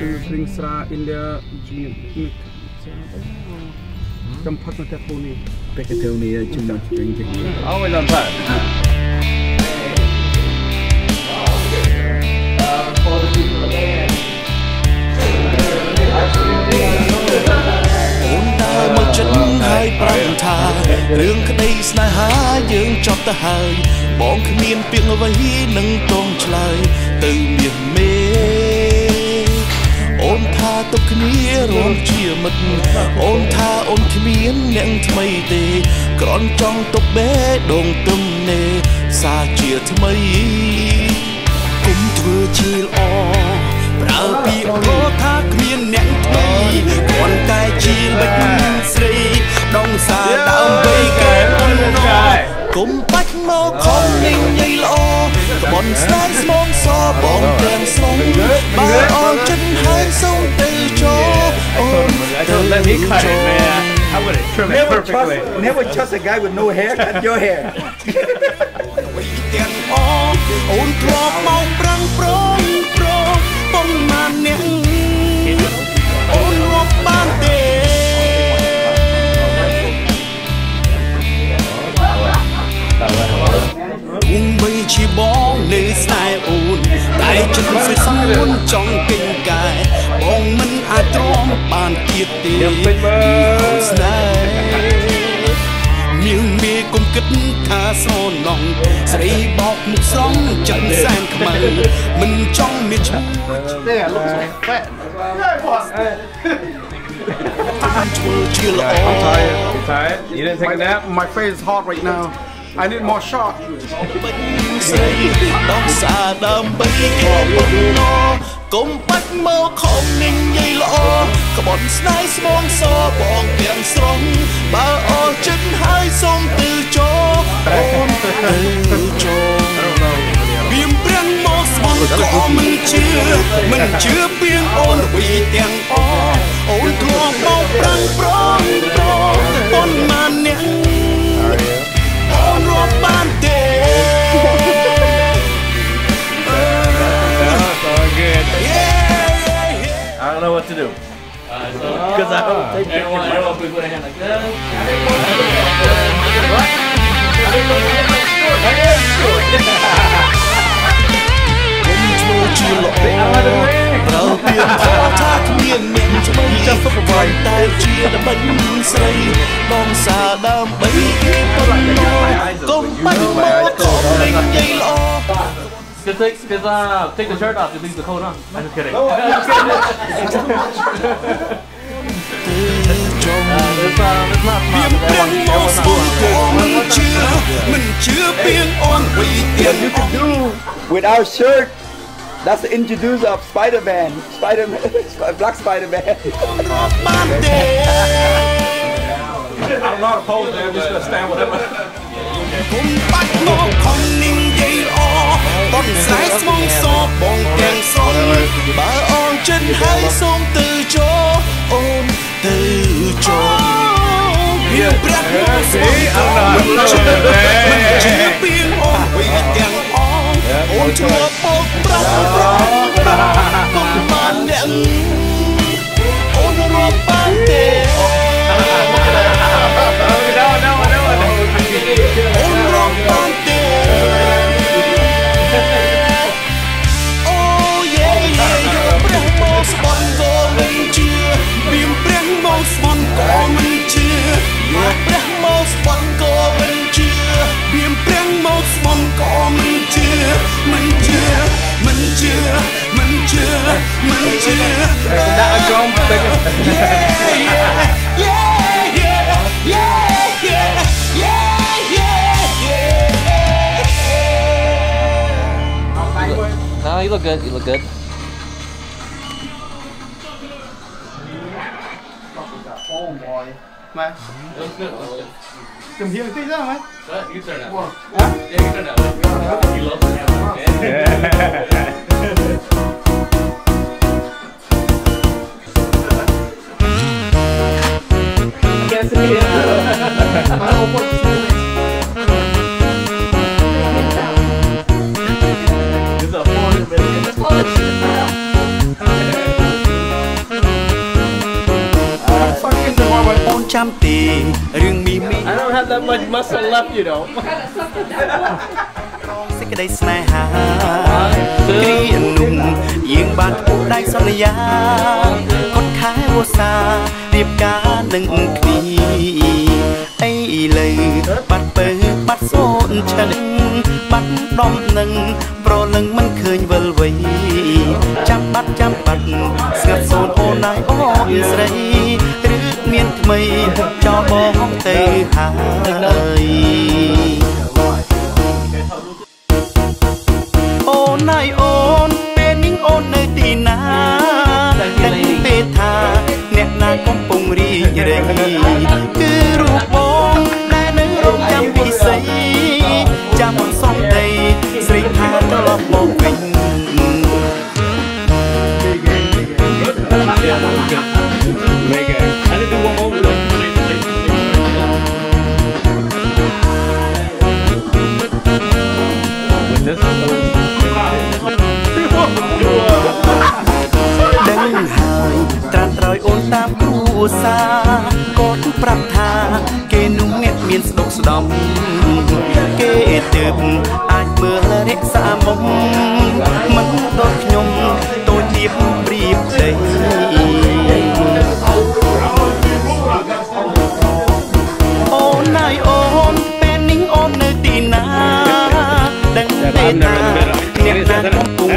គឺគ្រឿងស្រាឥណ្ឌាជំនាញចំផឹកនៅតែពូនេះ Pecatonia too much drinking. Always on time. អូនដើរមកចិត្តហើយប្រាំថារឿងក្តីស្នេហាយើងចប់ទៅហើយបងគ្មានពាក្យអ្វីនឹងតងឆ្លើយទៅមាសមេ អូនថាទុកគ្នារួមជាមិត្តអូនថាអូនគ្មានអ្នកថ្មីទេគ្រាន់ចង់ទុកបេះដូងទំនេរសាជាថ្មីគុំធ្វើជាល្អប្រើពាក្យពោថាគ្មានអ្នកថ្មីគ្រាន់តែជាបិទស្រីដងសាដើម្បីកែបំណងគុំបាច់មកខំនឹងយាយល្អ Một sáng mong so đèn sông ở hai sông Tây never. Trust, never trust a guy with no hair. Cut your hair. tìm hồi nay sang khmer mình I'm tired. I'm tired. You didn't take a nap? My face is hot right now. I need more shots. បិទស្រីដងសាដើម្បីខកបំណកុំបាច់មកខំនឹងយាយល្អក្បន់ស្នេហ៍ស្មងសបងទាំងស្រុងបើអរចិត្តហើយសូមទៅចោអូនទៅចោព្រៀមព្រាំងមកស្មងក៏មិនជឿមិនជឿពីងអូនវីទាំង I don't want, I don't we put a hand like this. Good, thing, uh, Take the shirt off, you leave the coat on. I'm just kidding. uh, it's not ព្រៀម smart. ព្រាំង Everyone, មកស្មង everyone's ក៏ not មិនជឿមិនជឿពីងអូនវីទាំងអស់ Do with our shirt. That's the introducer of Spider-Man. Spider-Man, Black Spider-Man. បានទេ I don't know how to pose, man. I'm just gonna stand whatever. គុំបាច់មកខំនឹងយាយល្អបនស្នេហ៍ស្មងសបងទាំងស្រុងបើ sì, allora, មានព្រះមកស្បន់ក៏មិនជឿមិនជឿមិនជឿមិនជឿមិនជឿ That a drum. yeah, yeah, yeah, yeah, yeah, yeah, yeah, yeah. No, you look good. You look good. Mày, It looks good. It looks good. tìm hiểu tí ra mày. Go you can turn that. Yeah, you turn that. You love it. Okay. That much muscle left, you know. សេចក្តីស្នេហាគ្រានោះយើងបានធ្វើដៃសន្យាកត់ខែវស្សារៀបការនឹងគ្នាអីលើបាត់ពើបាត់សូនឈឹងបាត់ដំនឹងប្រលឹងមិនឃើញវិលវៃចាំបាត់ចាំបាត់ស្ងាត់សូនអូនណាយអូនស្រីឬមានថ្មីចោលបងទៅហើយ ងរីករាយគឺរូបបងដែលនៅរងចាំពិសីចាំសំដីស្រីថាត្រឡប់មកវិញ Make it. I didn't do one more I've.